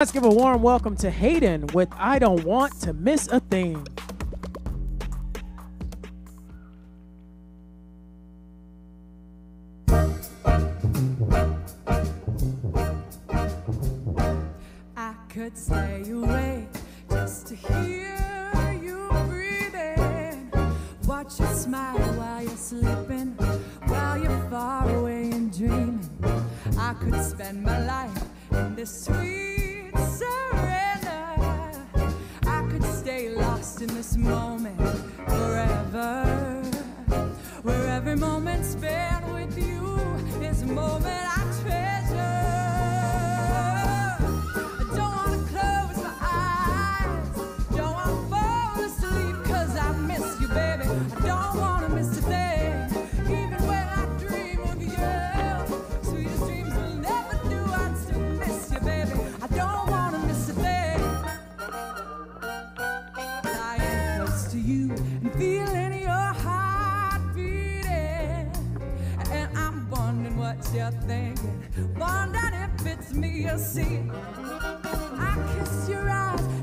Let's give a warm welcome to Hayden with I Don't Want to Miss a Thing. I could stay awake just to hear you breathing. Watch you smile while you're sleeping, while you're far away and dreaming. I could spend my life in this sweet surrender. to you and feeling your heart beating. And I'm wondering what you're thinking, wondering if it's me you see. I kiss your eyes.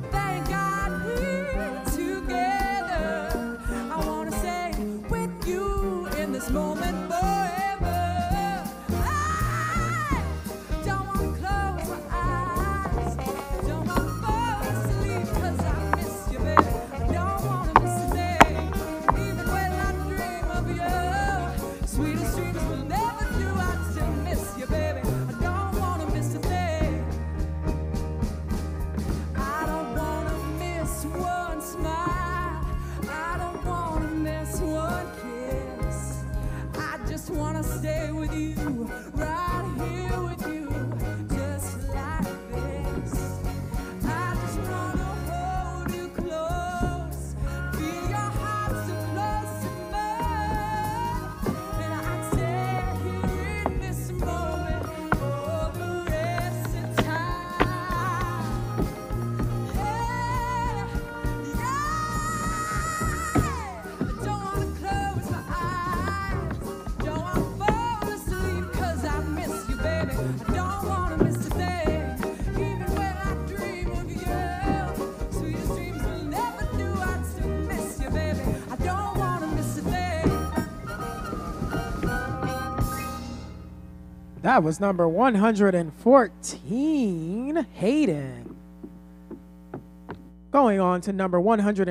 That was number 114, Hayden. Going on to number 100.